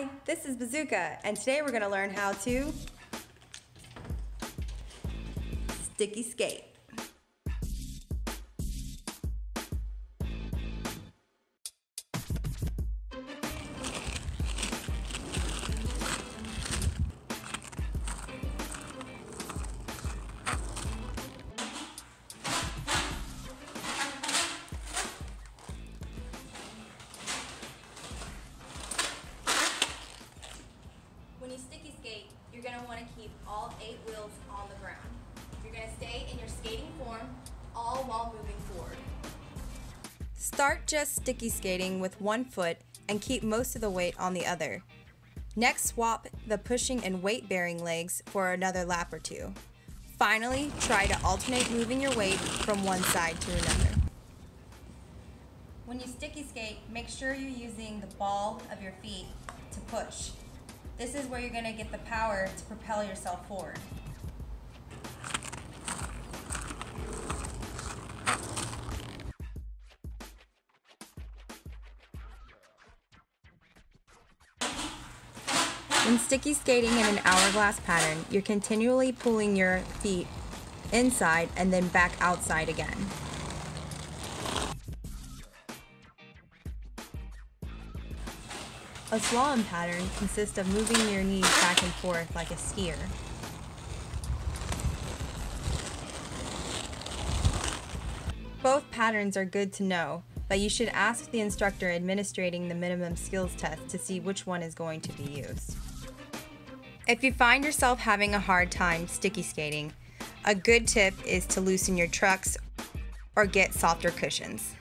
Hi, this is Bazooka, and today we're going to learn how to sticky skate. All eight wheels on the ground. You're to stay in your skating form, all while moving forward. Start just sticky skating with one foot and keep most of the weight on the other. Next, swap the pushing and weight bearing legs for another lap or two. Finally, try to alternate moving your weight from one side to another. When you sticky skate, make sure you're using the ball of your feet to push. This is where you're going to get the power to propel yourself forward. When sticky skating in an hourglass pattern, you're continually pulling your feet inside and then back outside again. A slalom pattern consists of moving your knees back and forth like a skier. Both patterns are good to know, but you should ask the instructor administrating the minimum skills test to see which one is going to be used. If you find yourself having a hard time sticky skating, a good tip is to loosen your trucks or get softer cushions.